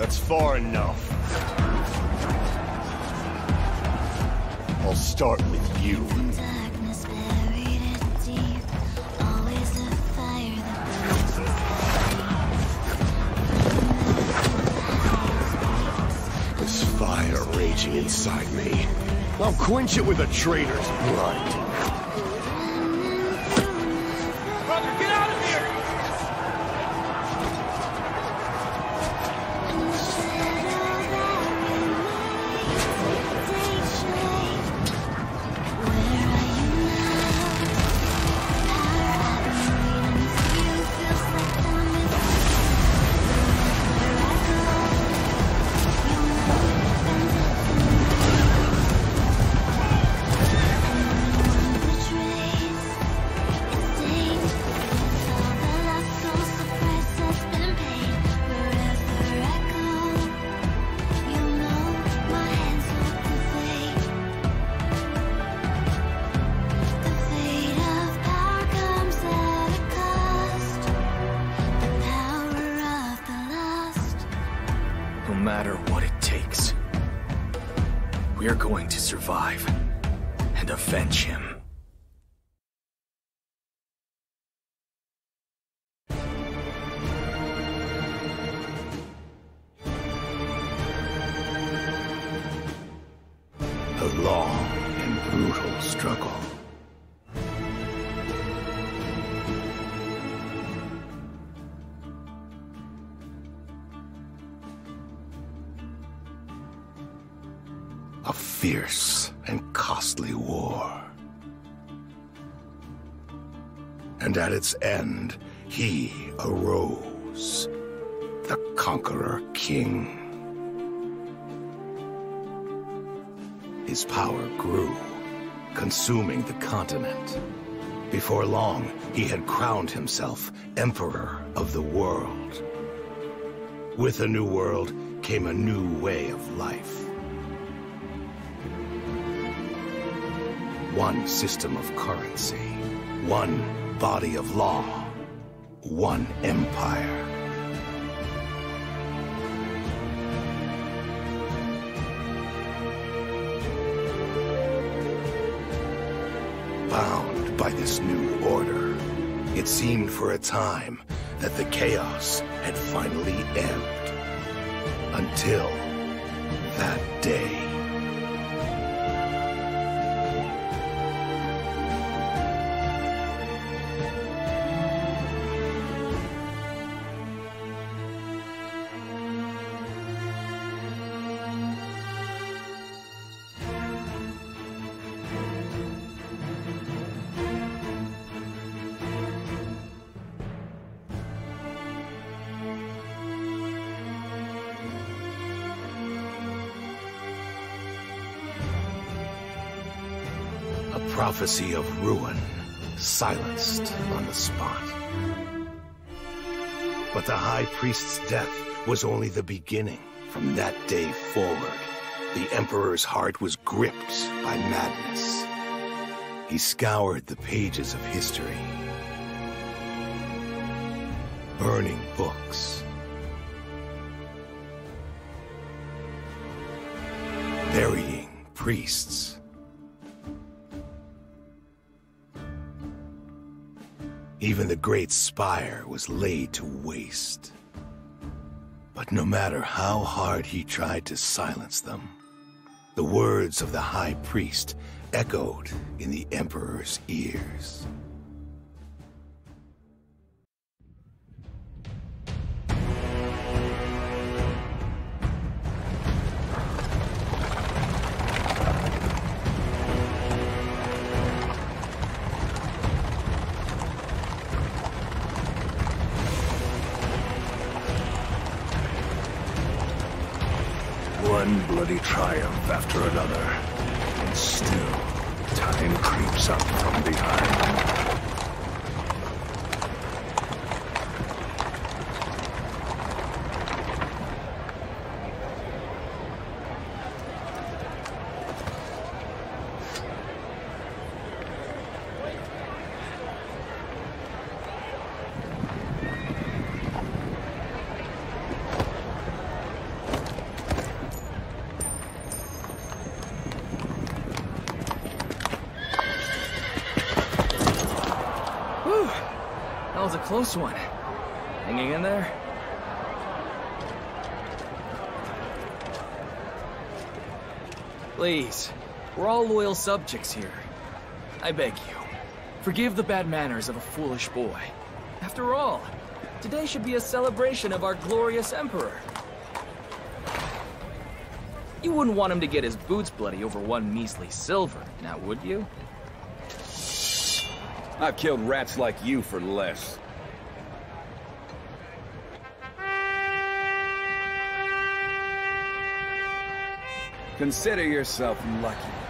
That's far enough. I'll start with you. Darkness buried it deep. Always a fire. This fire raging inside me. I'll quench it with a traitor's blood. Matter what it takes, we're going to survive and avenge him. A long and brutal struggle. A fierce and costly war. And at its end, he arose, the conqueror king. His power grew, consuming the continent. Before long, he had crowned himself Emperor of the world. With a new world came a new way of life. One system of currency, one body of law, one empire. Bound by this new order, it seemed for a time that the chaos had finally ebbed. Until that day. Prophecy of ruin, silenced on the spot. But the High Priest's death was only the beginning. From that day forward, the Emperor's heart was gripped by madness. He scoured the pages of history, burning books, burying priests. Even the great spire was laid to waste. But no matter how hard he tried to silence them, the words of the high priest echoed in the emperor's ears. One bloody triumph after another. And still, time creeps up from behind. Close one. Hanging in there? Please, we're all loyal subjects here. I beg you, forgive the bad manners of a foolish boy. After all, today should be a celebration of our glorious Emperor. You wouldn't want him to get his boots bloody over one measly silver, now would you? I've killed rats like you for less. Consider yourself lucky.